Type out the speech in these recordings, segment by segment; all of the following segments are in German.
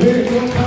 筹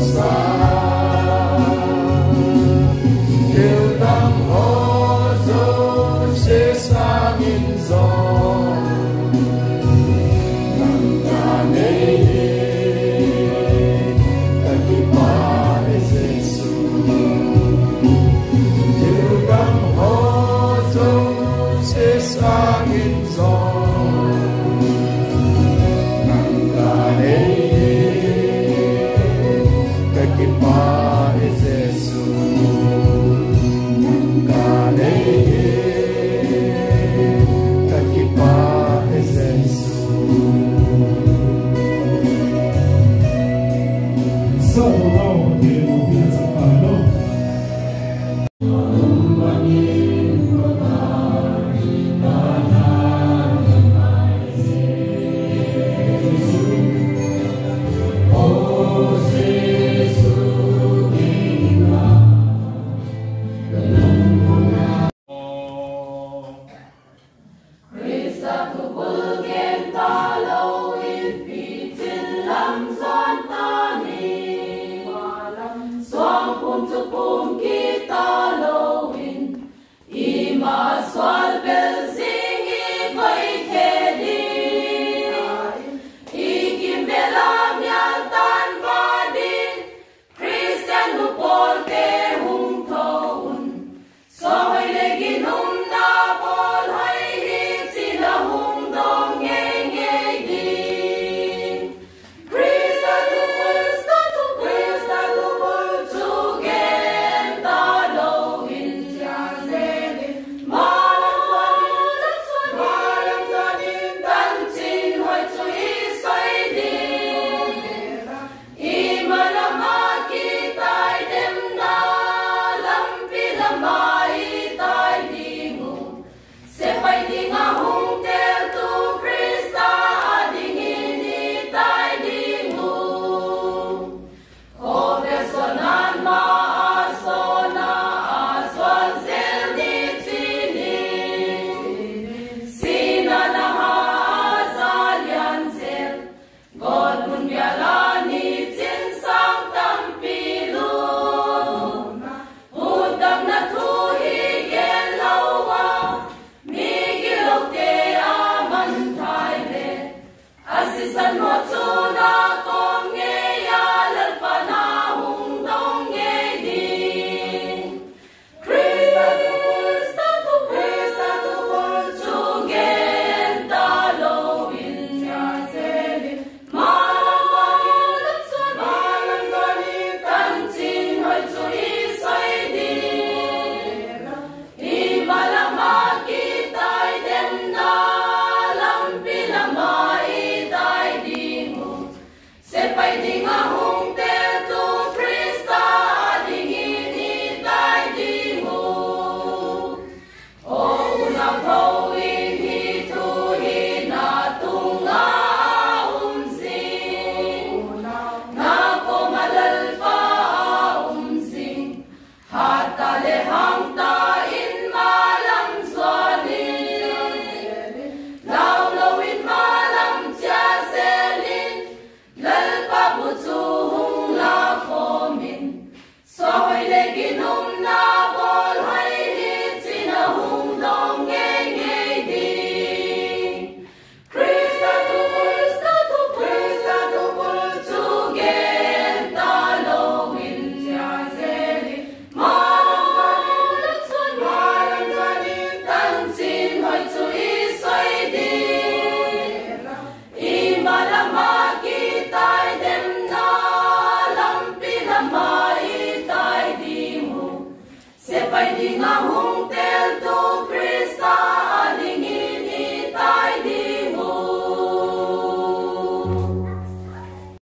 stop.